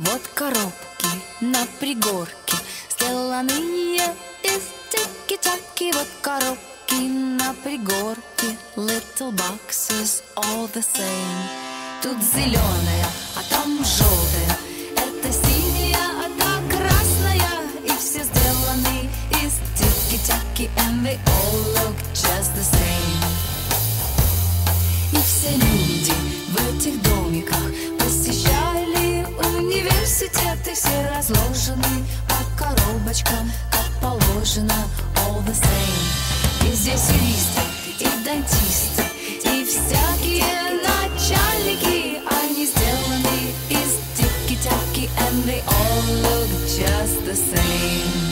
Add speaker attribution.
Speaker 1: Вот коробки на пригорке, сделанные из тики-таки. Вот коробки на пригорке, little boxes all the same. Тут зеленая, а там желтая, это синяя, а та красная. И все сделаны из тики-таки, and they all look just the same. И все люди в этих домиках посещали университеты, все разложены по коробочкам, как положено, all the same. И здесь юристы, и дантисты, и всякие начальники, они сделаны из тики-таки, and they all look just the same.